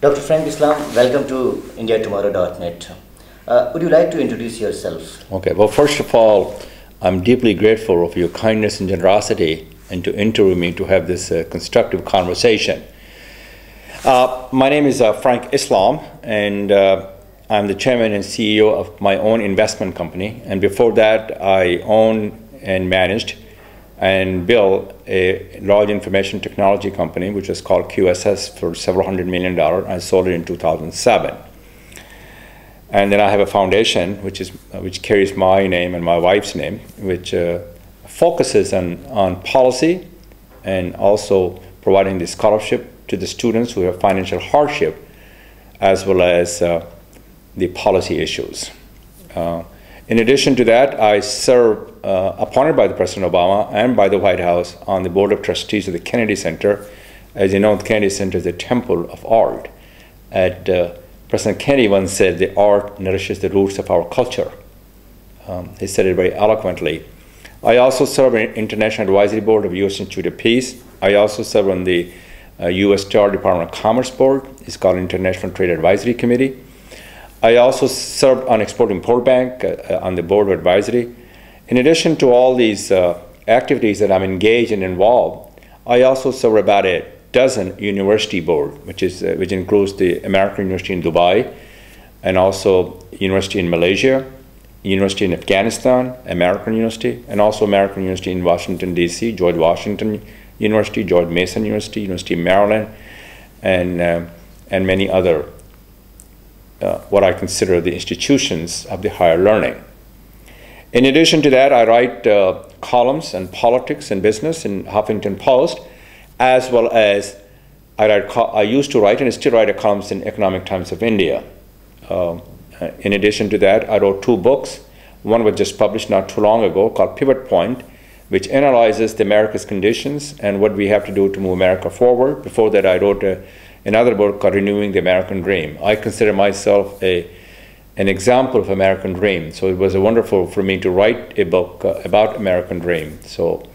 Dr. Frank Islam, welcome to IndiaTomorrow.net. Uh, would you like to introduce yourself? Okay, well, first of all, I'm deeply grateful for your kindness and generosity and to interview me to have this uh, constructive conversation. Uh, my name is uh, Frank Islam, and uh, I'm the chairman and CEO of my own investment company. And before that, I own and managed and built a large information technology company, which was called QSS, for several hundred million dollars. I sold it in 2007. And then I have a foundation, which is which carries my name and my wife's name, which uh, focuses on, on policy and also providing the scholarship to the students who have financial hardship, as well as uh, the policy issues. Uh, in addition to that, I serve, uh, appointed by the President Obama and by the White House, on the Board of Trustees of the Kennedy Center. As you know, the Kennedy Center is a temple of art. At, uh, President Kennedy once said, the art nourishes the roots of our culture. Um, he said it very eloquently. I also serve on the International Advisory Board of U.S. Institute of Peace. I also serve on the uh, U.S. Star Department of Commerce Board. It's called International Trade Advisory Committee. I also served on Export Import Bank uh, on the board of advisory. In addition to all these uh, activities that I'm engaged and involved, I also serve about a dozen university board, which is uh, which includes the American University in Dubai, and also University in Malaysia, University in Afghanistan, American University, and also American University in Washington D.C., George Washington University, George Mason University, University of Maryland, and uh, and many other uh, what I consider the institutions of the higher learning. In addition to that, I write uh, columns on politics and business in Huffington Post, as well as I, write I used to write and still write columns in Economic Times of India. Uh, in addition to that, I wrote two books. One was just published not too long ago called Pivot Point, which analyzes the America's conditions and what we have to do to move America forward. Before that, I wrote a another book called Renewing the American Dream. I consider myself a an example of American Dream. So it was wonderful for me to write a book uh, about American Dream. So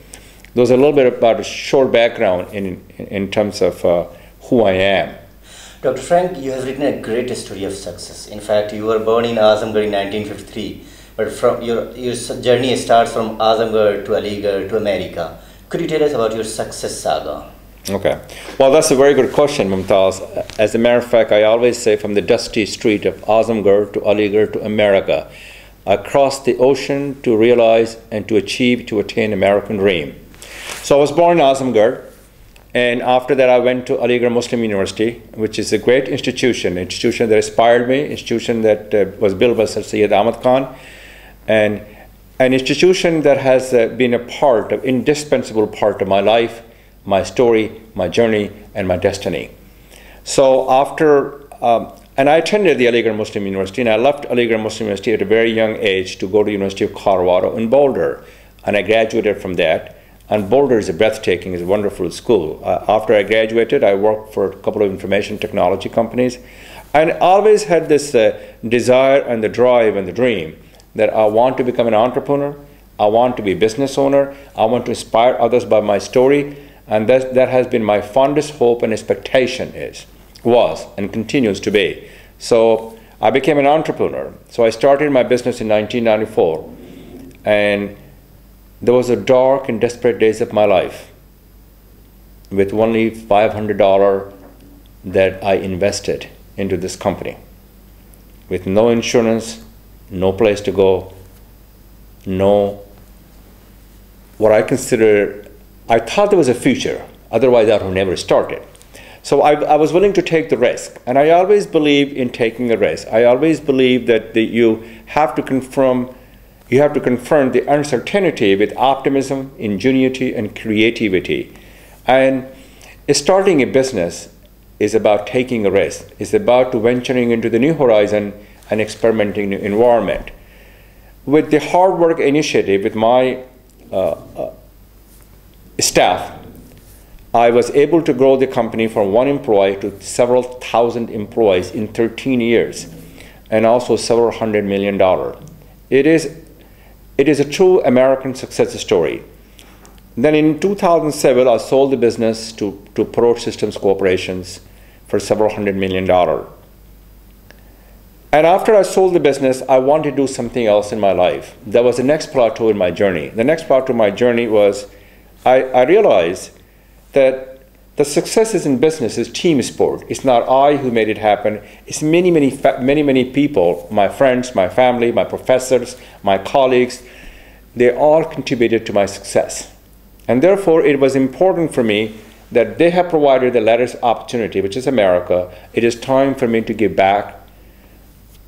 those a little bit about a short background in in terms of uh, who I am. Dr. Frank, you have written a great story of success. In fact, you were born in Azamgarh in 1953, but from your your journey starts from Azamgarh to Aligarh to America. Could you tell us about your success saga? Okay. Well, that's a very good question, Mumtaz. As a matter of fact, I always say from the dusty street of Azamgarh to Aligarh to America, I crossed the ocean to realize and to achieve, to attain American dream. So I was born in Azamgarh, and after that I went to Aligarh Muslim University, which is a great institution, institution that inspired me, institution that uh, was built by Sir Syed Ahmad Khan, and an institution that has uh, been a part of, indispensable part of my life my story, my journey, and my destiny. So after, um, and I attended the Aligarh Muslim University, and I left Aligarh Muslim University at a very young age to go to University of Colorado in Boulder, and I graduated from that. And Boulder is a breathtaking, is a wonderful school. Uh, after I graduated, I worked for a couple of information technology companies, and always had this uh, desire and the drive and the dream that I want to become an entrepreneur. I want to be a business owner. I want to inspire others by my story and that, that has been my fondest hope and expectation is, was, and continues to be. So I became an entrepreneur. So I started my business in 1994, and there was a dark and desperate days of my life with only $500 that I invested into this company with no insurance, no place to go, no what I consider I thought there was a future, otherwise, I would have never started. So I, I, was willing to take the risk. And I always believe in taking a risk. I always believe that the, you have to confirm you have to confront the uncertainty with optimism, ingenuity, and creativity. And starting a business is about taking a risk. It's about venturing into the new horizon and experimenting in environment. With the hard work initiative, with my uh, uh, staff, I was able to grow the company from one employee to several thousand employees in 13 years and also several hundred million dollars. It is, it is a true American success story. Then in 2007, I sold the business to, to Perot Systems Corporations, for several hundred million dollars. And after I sold the business, I wanted to do something else in my life. That was the next plateau in my journey. The next plateau in my journey was I, I realized that the successes in business is team sport. It's not I who made it happen. It's many, many, many, many people, my friends, my family, my professors, my colleagues, they all contributed to my success. And therefore, it was important for me that they have provided the latest opportunity, which is America. It is time for me to give back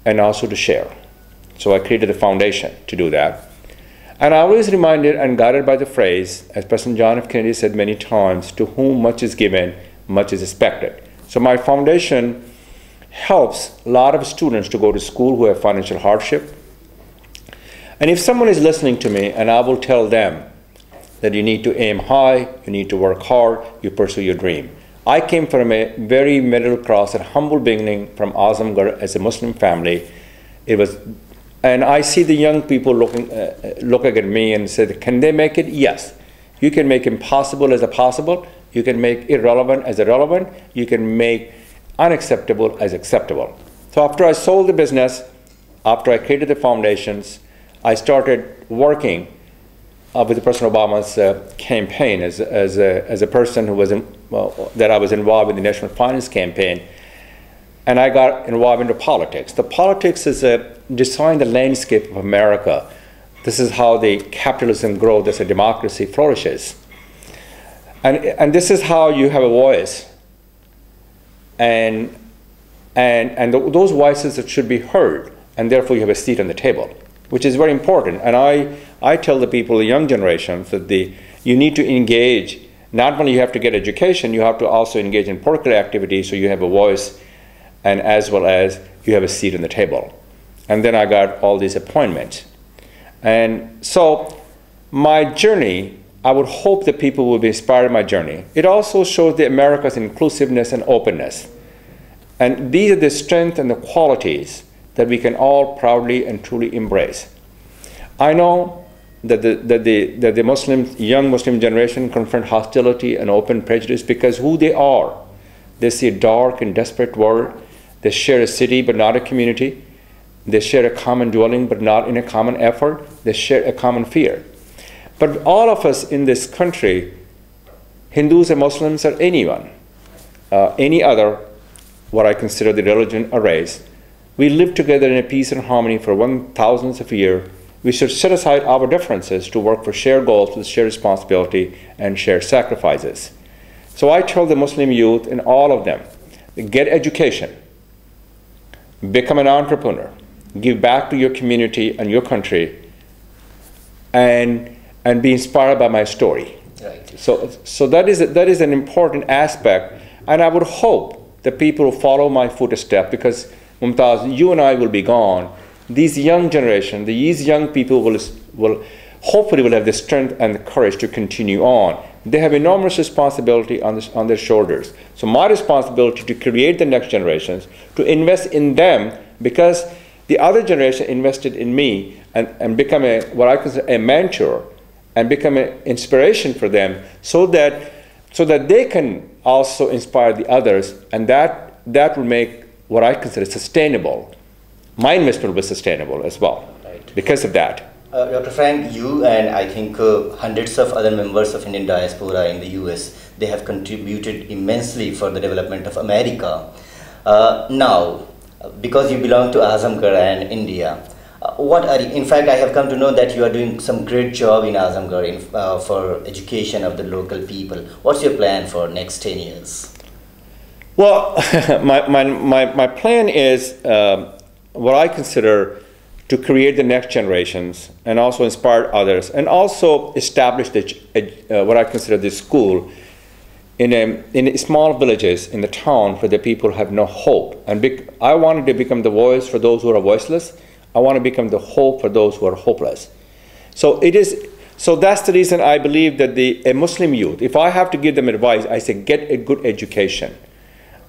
and also to share. So I created a foundation to do that. And I was reminded and guided by the phrase, as President John F. Kennedy said many times, to whom much is given, much is expected. So my foundation helps a lot of students to go to school who have financial hardship. And if someone is listening to me, and I will tell them that you need to aim high, you need to work hard, you pursue your dream. I came from a very middle class and humble beginning from Azamgarh as a Muslim family. It was, and I see the young people looking, uh, looking at me and said, "Can they make it?" Yes. You can make impossible as a possible. You can make irrelevant as irrelevant. You can make unacceptable as acceptable. So after I sold the business, after I created the foundations, I started working uh, with President Obama's uh, campaign as, as, a, as a person who was in, well, that I was involved in the national finance campaign. And I got involved into politics. The politics is a design the landscape of America. This is how the capitalism grows as a democracy flourishes. And, and this is how you have a voice. And, and, and th those voices that should be heard, and therefore you have a seat on the table which is very important. And I, I tell the people, the young generation, that the, you need to engage. Not only you have to get education, you have to also engage in political activity so you have a voice and as well as you have a seat on the table. And then I got all these appointments. And so my journey, I would hope that people will be inspired by my journey. It also shows the America's inclusiveness and openness. And these are the strengths and the qualities that we can all proudly and truly embrace. I know that the, that the, that the Muslim, young Muslim generation confront hostility and open prejudice because who they are. They see a dark and desperate world. They share a city but not a community. They share a common dwelling but not in a common effort. They share a common fear. But all of us in this country, Hindus and Muslims or anyone, uh, any other, what I consider the religion or race, we live together in a peace and harmony for one thousandth of a year. We should set aside our differences to work for shared goals with shared responsibility and shared sacrifices. So I tell the Muslim youth and all of them get education, become an entrepreneur, give back to your community and your country, and, and be inspired by my story. Right. So, so that, is, that is an important aspect, and I would hope that people will follow my footsteps because Mumtaz, you and I will be gone. These young generation, these young people will, will hopefully will have the strength and the courage to continue on. They have enormous responsibility on, this, on their shoulders. So my responsibility to create the next generations, to invest in them, because the other generation invested in me and, and become a, what I consider a mentor and become an inspiration for them so that, so that they can also inspire the others and that, that will make what I consider sustainable. My investment will be sustainable as well right. because of that. Uh, Dr. Frank, you and I think uh, hundreds of other members of Indian diaspora in the US, they have contributed immensely for the development of America. Uh, now, because you belong to Azamgarh and India, uh, what are you, in fact I have come to know that you are doing some great job in Azamgarh in, uh, for education of the local people. What's your plan for next 10 years? Well, my, my, my, my plan is um, what I consider to create the next generations and also inspire others and also establish the, uh, what I consider the school in, a, in small villages in the town where the people have no hope. And I wanted to become the voice for those who are voiceless. I want to become the hope for those who are hopeless. So it is. So that's the reason I believe that the a Muslim youth, if I have to give them advice, I say get a good education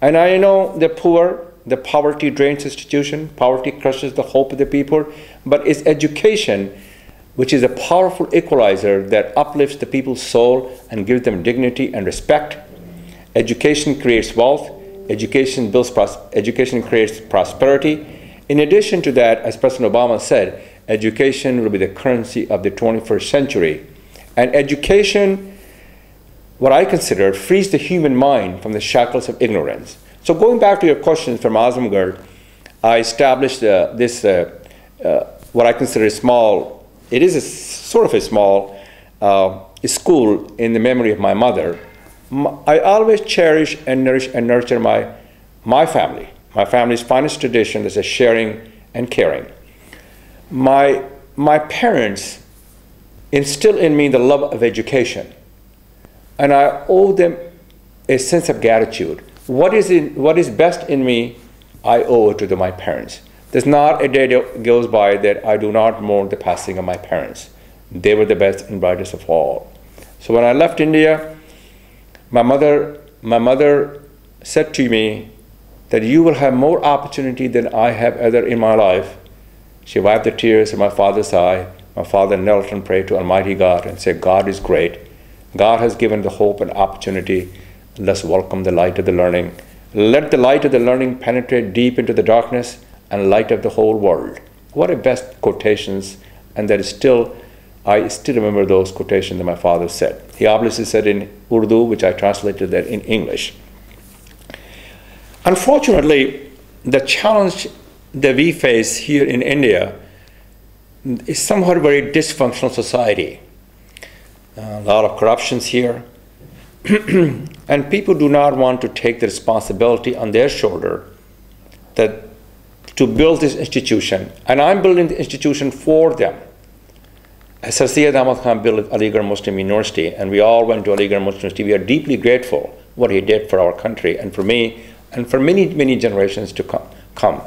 and I know the poor, the poverty drains institution, poverty crushes the hope of the people, but it's education which is a powerful equalizer that uplifts the people's soul and gives them dignity and respect. Education creates wealth, education builds pros- education creates prosperity. In addition to that, as President Obama said, education will be the currency of the 21st century. And education, what I consider, frees the human mind from the shackles of ignorance. So going back to your question from Azamgarh, I established uh, this, uh, uh, what I consider a small, it is a sort of a small uh, school in the memory of my mother. I always cherish and nourish and nurture my, my family. My family's finest tradition is a sharing and caring. My, my parents instilled in me the love of education, and I owe them a sense of gratitude. What is, in, what is best in me, I owe to the, my parents. There's not a day that goes by that I do not mourn the passing of my parents. They were the best and brightest of all. So when I left India, my mother, my mother said to me that you will have more opportunity than I have ever in my life. She wiped the tears from my father's eye. My father knelt and prayed to Almighty God and said, God is great. God has given the hope and opportunity. Let's welcome the light of the learning. Let the light of the learning penetrate deep into the darkness and light up the whole world. What a best quotations, and that is still I still remember those quotations that my father said. He obviously said in Urdu, which I translated that in English. Unfortunately, the challenge that we face here in India is somewhat a very dysfunctional society. a lot of corruptions here, and people do not want to take the responsibility on their shoulder that to build this institution, and I'm building the institution for them. Sir Syed Ahmad Khan built Aligarh Muslim University, and we all went to Aligarh Muslim University. We are deeply grateful what he did for our country and for me and for many, many generations to come.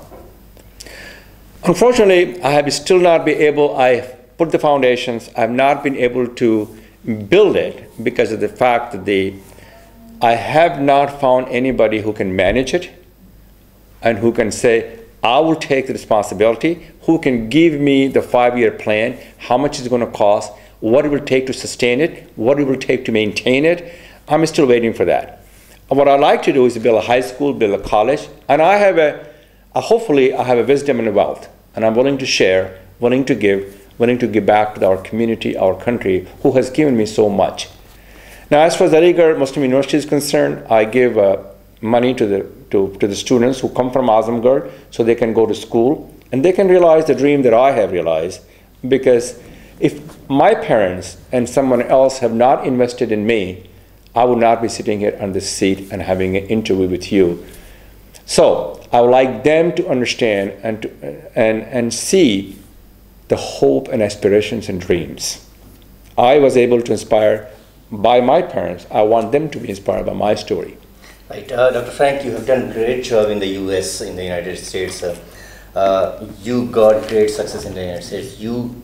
Unfortunately, I have still not been able, I put the foundations, I have not been able to build it because of the fact that the, I have not found anybody who can manage it and who can say, I will take the responsibility. Who can give me the five year plan? How much is it going to cost? What it will take to sustain it? What it will take to maintain it? I'm still waiting for that. And what I like to do is build a high school, build a college, and I have a, a hopefully I have a wisdom and a wealth, and I'm willing to share, willing to give, willing to give back to our community, our country, who has given me so much. Now, as far as Aligarh Muslim University is concerned, I give uh, money to the to, to the students who come from Azamgarh so they can go to school and they can realize the dream that I have realized because if my parents and someone else have not invested in me, I would not be sitting here on this seat and having an interview with you. So I would like them to understand and, to, and, and see the hope and aspirations and dreams. I was able to inspire by my parents. I want them to be inspired by my story. Right, uh, Dr. Frank, you have done a great job in the US, in the United States. Uh, you got great success in the United States. You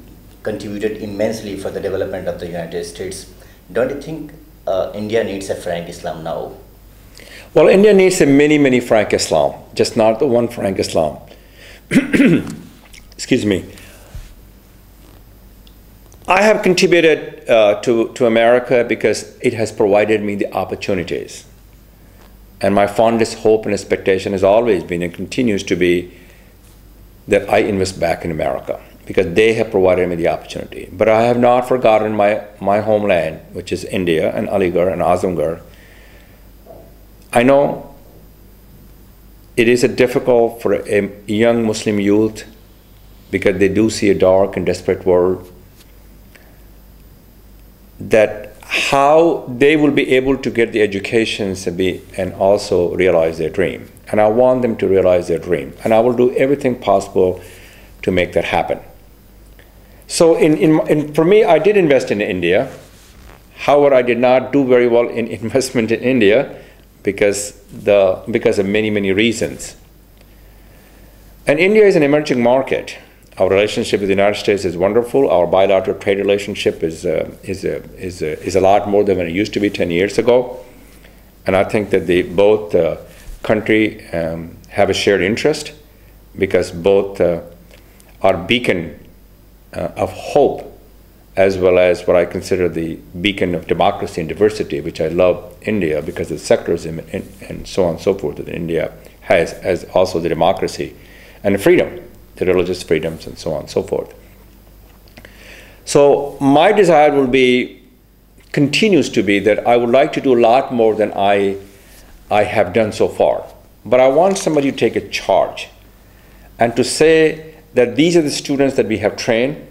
contributed immensely for the development of the United States. Don't you think uh, India needs a Frank Islam now? Well, India needs a many, many Frank Islam, just not the one Frank Islam. Excuse me. I have contributed uh, to, to America because it has provided me the opportunities. And my fondest hope and expectation has always been and continues to be that I invest back in America because they have provided me the opportunity. But I have not forgotten my, my homeland, which is India and Aligarh and Azamgarh. I know it is a difficult for a young Muslim youth because they do see a dark and desperate world that how they will be able to get the educations and, be, and also realize their dream. And I want them to realize their dream. And I will do everything possible to make that happen. So, in, in, in, for me, I did invest in India. However, I did not do very well in investment in India because, the, because of many, many reasons. And India is an emerging market. Our relationship with the United States is wonderful. Our bilateral trade relationship is, uh, is, uh, is, uh, is a lot more than it used to be 10 years ago. And I think that the, both uh, country um, have a shared interest because both uh, are beacon of hope as well as what I consider the beacon of democracy and diversity, which I love India because of the secularism and, and so on and so forth that India has, as also the democracy and the freedom, the religious freedoms and so on and so forth. So my desire will be, continues to be that I would like to do a lot more than I, I have done so far. But I want somebody to take a charge and to say that these are the students that we have trained.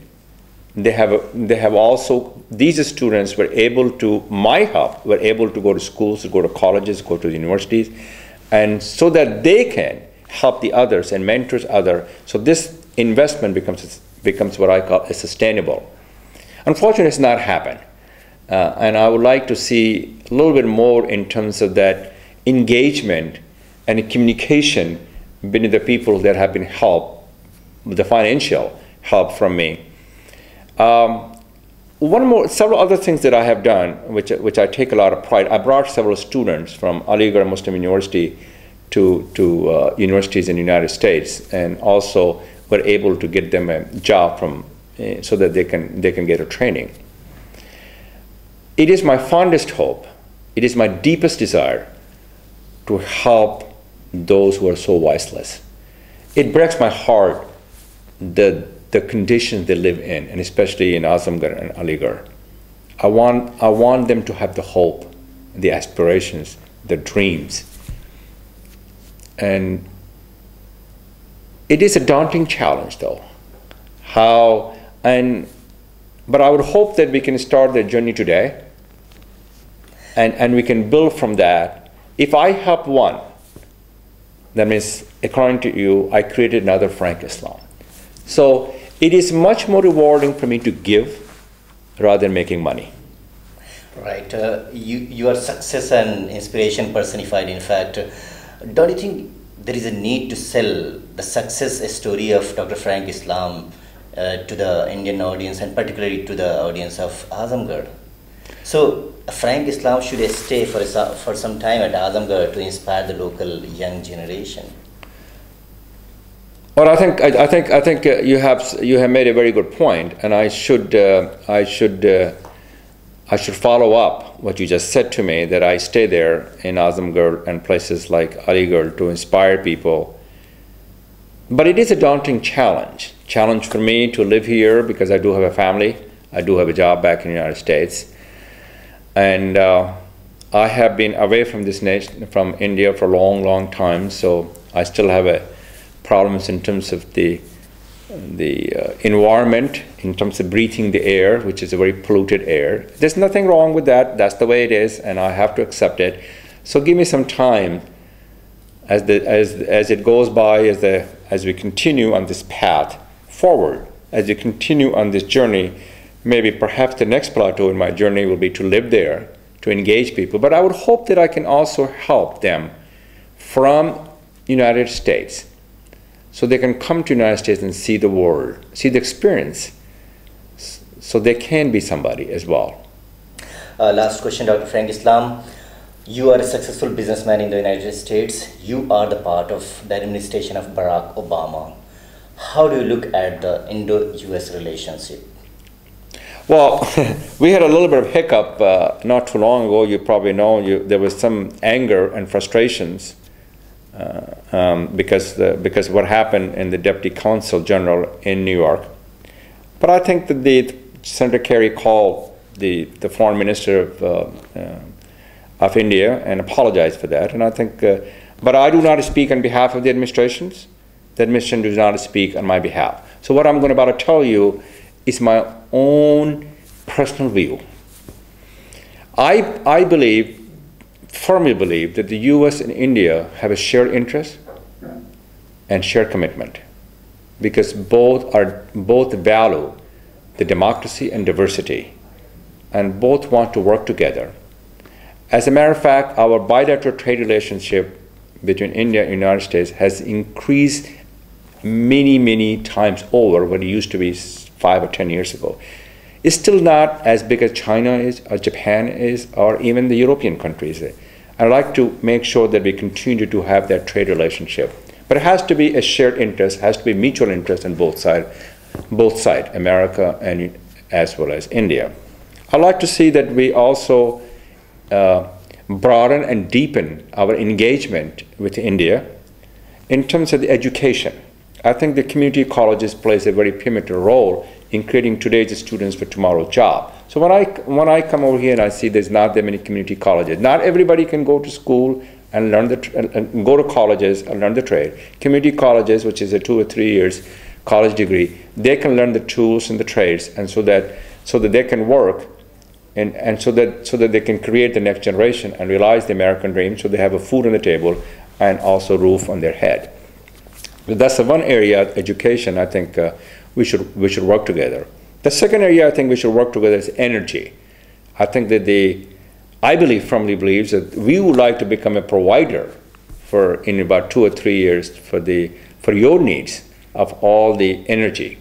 They have, they have also, these students were able to, my help, were able to go to schools, go to colleges, go to universities, and so that they can help the others and mentors other. So this investment becomes, becomes what I call a sustainable. Unfortunately, it's not happened. Uh, and I would like to see a little bit more in terms of that engagement and communication between the people that have been helped, the financial help from me. Um, one more, several other things that I have done, which, which I take a lot of pride. I brought several students from Aligarh Muslim University to, to uh, universities in the United States, and also were able to get them a job from, uh, so that they can, they can get a training. It is my fondest hope, it is my deepest desire to help those who are so voiceless. It breaks my heart the, the conditions they live in, and especially in Azamgarh and Aligarh. I want, I want them to have the hope, the aspirations, the dreams. And it is a daunting challenge, though. How, and, but I would hope that we can start the journey today and, and we can build from that. If I help one, that means, according to you, I created another Frank Islam. So it is much more rewarding for me to give rather than making money. Right. Uh, you, are success and inspiration personified, in fact. Don't you think there is a need to sell the success story of Dr. Frank Islam uh, to the Indian audience and particularly to the audience of Azamgarh? So, Frank Islam should stay for, a, for some time at Azamgarh to inspire the local young generation. Well, I think I, I think I think uh, you have you have made a very good point, and I should uh, I should uh, I should follow up what you just said to me that I stay there in Azamgarh and places like Aligarh to inspire people. But it is a daunting challenge. Challenge for me to live here because I do have a family. I do have a job back in the United States and uh, I have been away from this nation, from India for a long, long time. So I still have a problems in terms of the the uh, environment, in terms of breathing the air, which is a very polluted air. There's nothing wrong with that. That's the way it is, and I have to accept it. So give me some time as the as as it goes by, as the as we continue on this path forward, as we continue on this journey maybe perhaps the next plateau in my journey will be to live there, to engage people. But I would hope that I can also help them from United States so they can come to the United States and see the world, see the experience, so they can be somebody as well. Uh, last question, Dr. Frank Islam. You are a successful businessman in the United States. You are the part of the administration of Barack Obama. How do you look at the Indo US relationship? Well, we had a little bit of hiccup uh, not too long ago. You probably know you, there was some anger and frustrations um, because the, because what happened in the Deputy Consul General in New York. But I think that the Senator Kerry called the the Foreign Minister of uh, uh of India and apologized for that. And I think, uh, but I do not speak on behalf of the administrations. The administration does not speak on my behalf. So what I'm going about to tell you is my own personal view. I, I believe, firmly believe, that the US and India have a shared interest and shared commitment because both are both value the democracy and diversity and both want to work together. As a matter of fact, our bilateral trade relationship between India and the United States has increased many, many times over what it used to be five or ten years ago. It's still not as big as China is, or Japan is, or even the European countries. I'd like to make sure that we continue to have that trade relationship. But it has to be a shared interest, has to be mutual interest on both sides, both sides, America and as well as India. I'd like to see that we also uh, broaden and deepen our engagement with India in terms of the education. I think the community colleges plays a very pivotal role in creating today's students for tomorrow's job. So when I when I come over here and I see there's not that many community colleges, not everybody can go to school and learn the and go to colleges and learn the trade. Community colleges, which is a two or three years college degree, they can learn the tools and the trades, and so that so that they can work and, and so that so that they can create the next generation and realize the American dream, so they have a food on the table and also roof on their head. But that's the one area, education. I think uh, we should we should work together. The second area I think we should work together is energy. I think that the I believe firmly believes that we would like to become a provider for in about two or three years for the for your needs of all the energy.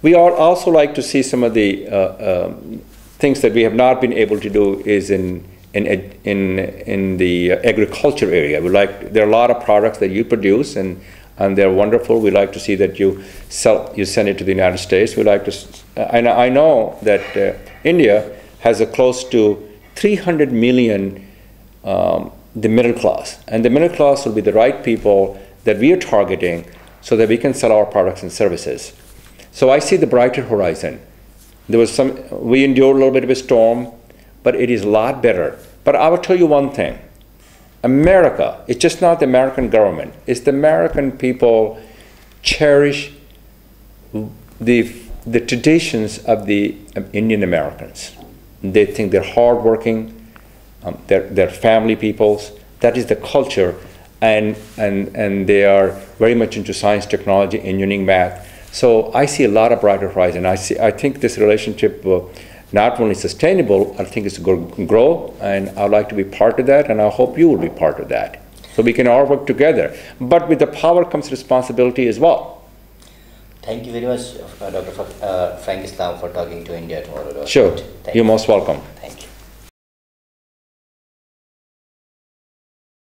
We are also like to see some of the uh, um, things that we have not been able to do is in in in in the agriculture area. We like there are a lot of products that you produce and and they're wonderful. We like to see that you sell you send it to the United States. We like to and I know that uh, India has a close to 300 million um, the middle class and the middle class will be the right people that we are targeting so that we can sell our products and services. So I see the brighter horizon. There was some, we endured a little bit of a storm, but it is a lot better. But I will tell you one thing America, it's just not the American government, it's the American people cherish the, the traditions of the Indian Americans. They think they're hardworking, um, they're, they're family peoples. That is the culture, and, and, and they are very much into science, technology, engineering, math. So I see a lot of brighter horizon. I see. I think this relationship will not only sustainable. I think it's going to grow, and I'd like to be part of that, and I hope you will be part of that. So we can all work together. But with the power comes responsibility as well. Thank you very much, uh, Dr. Uh, Frank Islam, for talking to India tomorrow. Sure. Thank You're you. most welcome. Thank you.